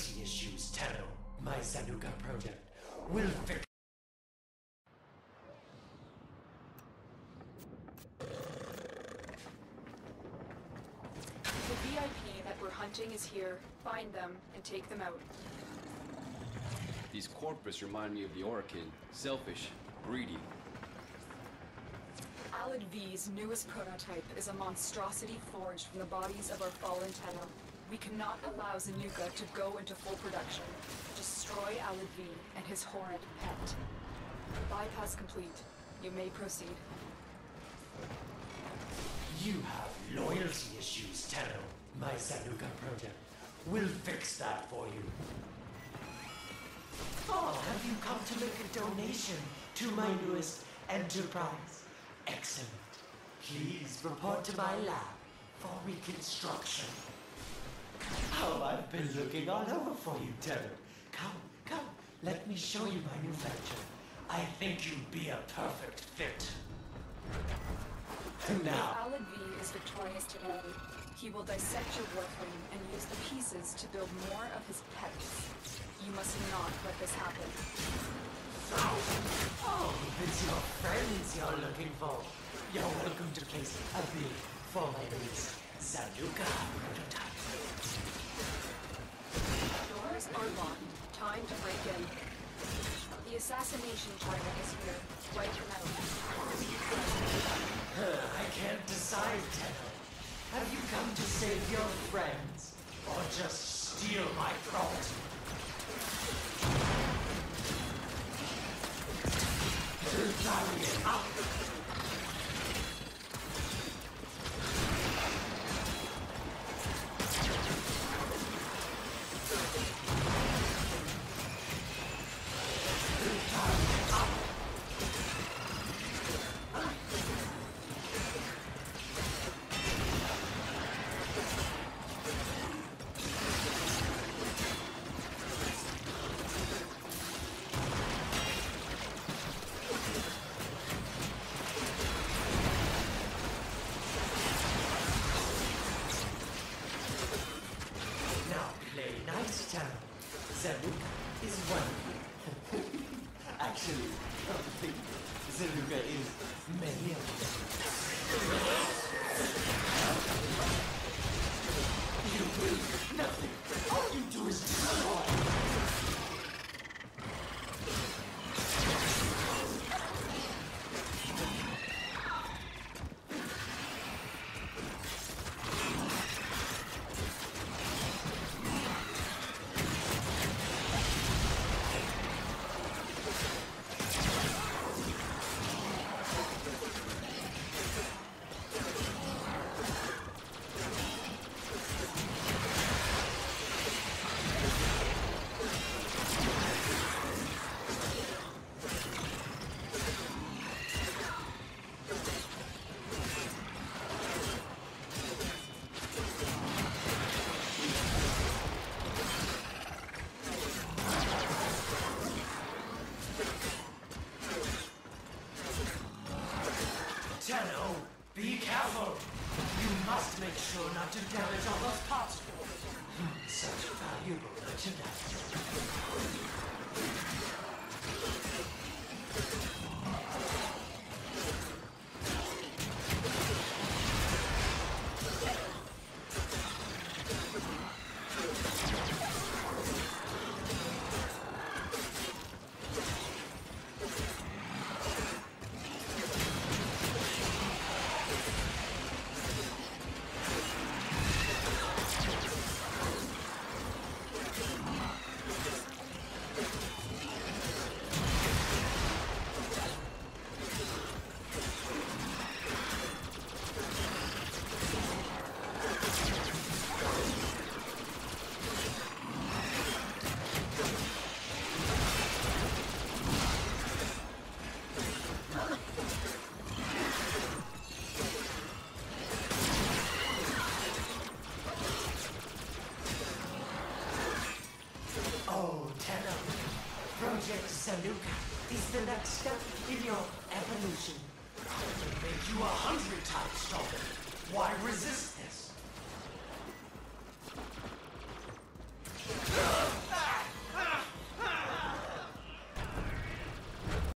loyalty issues, Tenno. My Zanuka project will fix. The VIP that we're hunting is here. Find them and take them out. These corpus remind me of the Orokin. Selfish, greedy. Alad V's newest prototype is a monstrosity forged from the bodies of our fallen Tenno. We cannot allow Zanuka to go into full production. Destroy Alad and his horrid pet. Bypass complete. You may proceed. You have loyalty issues, Tenno. My Zanuka project will fix that for you. Oh, have you come to make a donation to my newest enterprise? Excellent. Please report to my lab for reconstruction. Oh, I've been looking all over for you, Tenno. Come, come, let me show you my new venture. I think you'd be a perfect fit. Now, Alad V is victorious today. He will dissect your warframe and use the pieces to build more of his pets. You must not let this happen. Oh, it's your friends you're looking for. You're welcome to place a bid for my newest Prototype. Doors are locked. Time to break in. The assassination target is here. Wipe him out. I can't decide, Tenno. Have you come to save your friends, or just steal my property? Valiant up! Zanuka is one of you. Actually, Zanuka is many of them. Be careful. You must make sure not to damage all those parts. Hmm, Such valuable merchandise. Oh, Tenno. Project Zanuka is the next step in your evolution. It will make you a hundred times stronger. Why resist